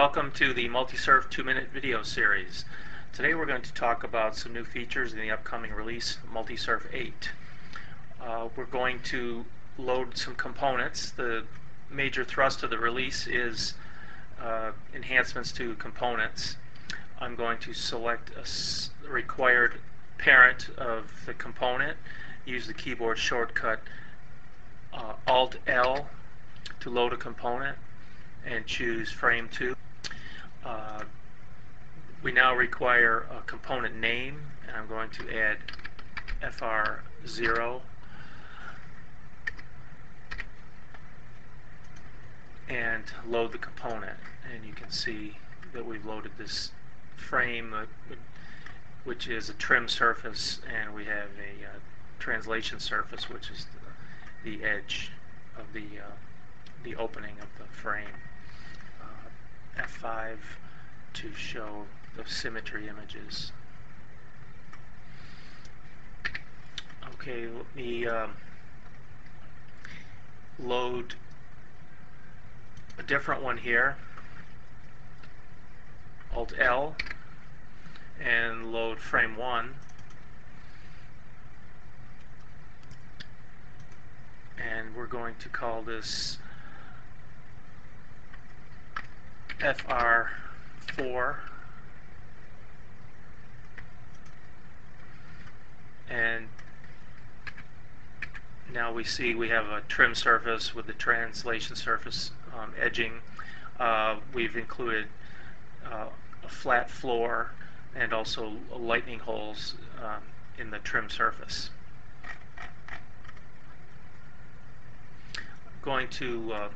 welcome to the MultiSurf 2-minute video series. Today we're going to talk about some new features in the upcoming release, MultiSurf 8. Uh, we're going to load some components. The major thrust of the release is uh, enhancements to components. I'm going to select a required parent of the component, use the keyboard shortcut uh, Alt-L to load a component and choose frame 2. Uh, we now require a component name and I'm going to add FR0 and load the component and you can see that we've loaded this frame uh, which is a trim surface and we have a uh, translation surface which is the, the edge of the uh, the opening of the frame. Uh, F5 to show the symmetry images. Okay, let me um, load a different one here. Alt L and load frame 1 and we're going to call this FR4 and now we see we have a trim surface with the translation surface um, edging. Uh, we've included uh, a flat floor and also lightning holes um, in the trim surface. I'm going to uh,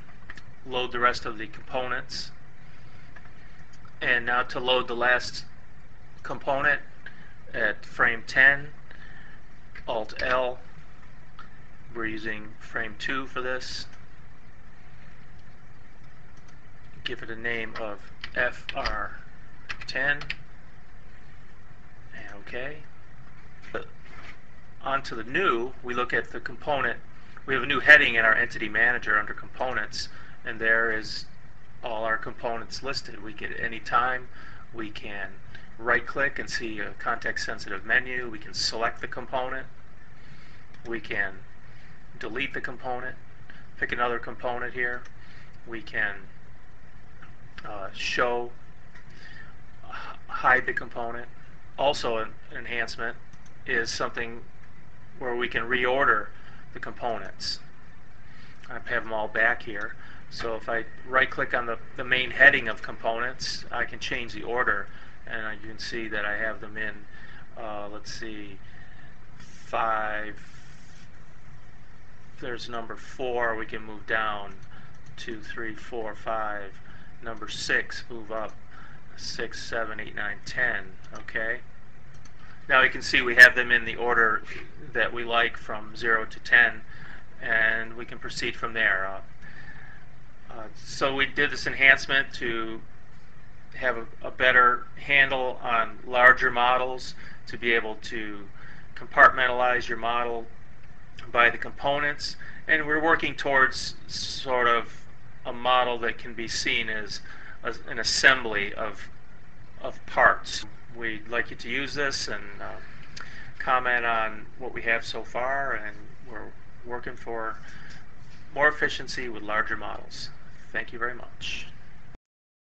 load the rest of the components and now to load the last component at frame 10 alt L. We're using frame 2 for this. Give it a name of FR10 and OK. Onto the new we look at the component. We have a new heading in our entity manager under components. And there is all our components listed. We can, any time. we can right click and see a context sensitive menu. We can select the component. We can delete the component, pick another component here. We can uh, show, hide the component. Also an enhancement is something where we can reorder the components. I have them all back here. So if I right click on the, the main heading of components, I can change the order and you can see that I have them in, uh, let's see, five, there's number four, we can move down, two, three, four, five, number six, move up, six, seven, eight, nine, ten, okay? Now you can see we have them in the order that we like from 0 to 10 and we can proceed from there. Uh, uh, so we did this enhancement to have a, a, better handle on larger models, to be able to compartmentalize your model by the components, and we're working towards sort of a model that can be seen as, as an assembly of, of parts. We'd like you to use this and uh, comment on what we have so far, and we're working for more efficiency with larger models. Thank you very much.